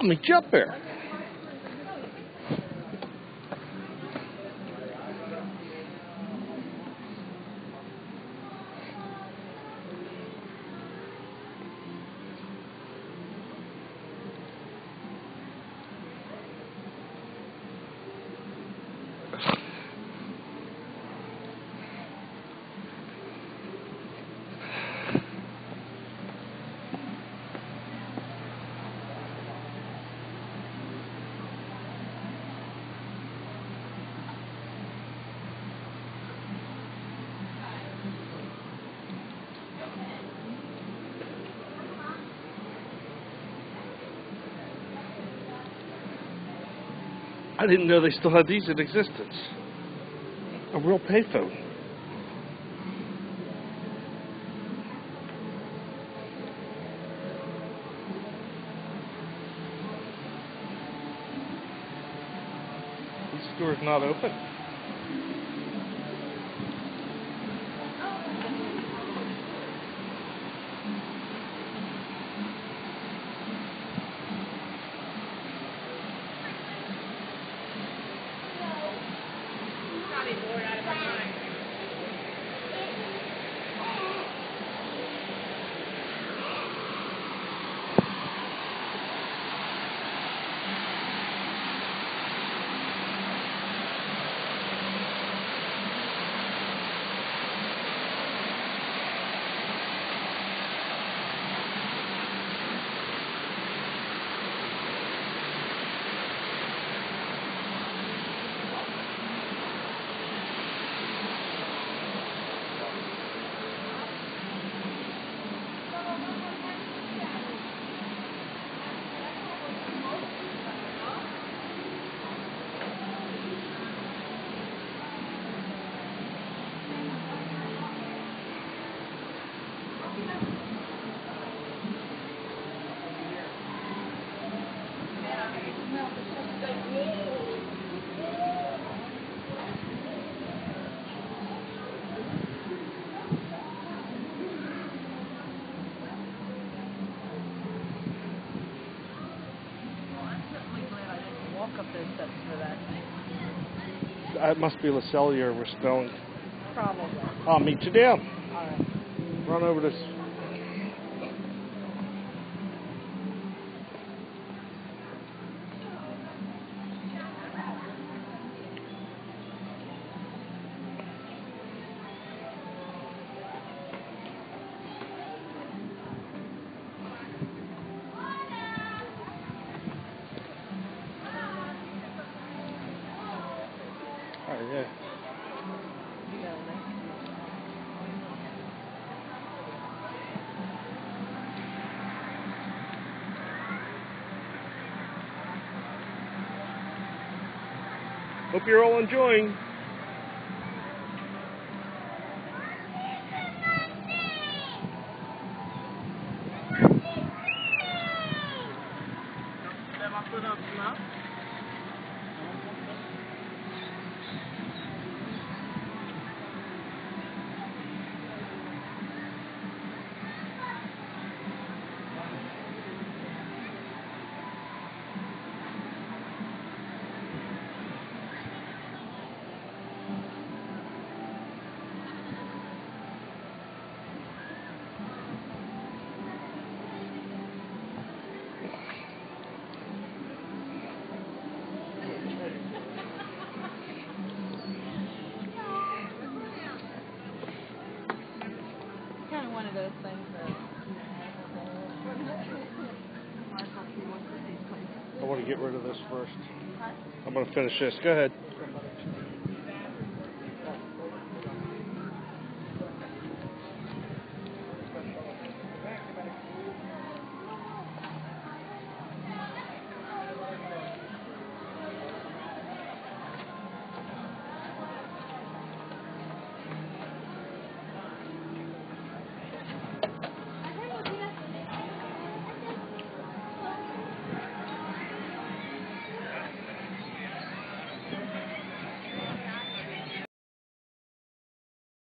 Let me jump there. I didn't know they still had these in existence. A real payphone. This store's not open. That must be Le Cellier we're spelling. Probably. I'll meet you down. All right. Run over this. Oh, a link? Hope you're all enjoying. I want to get rid of this first. I'm going to finish this. Go ahead.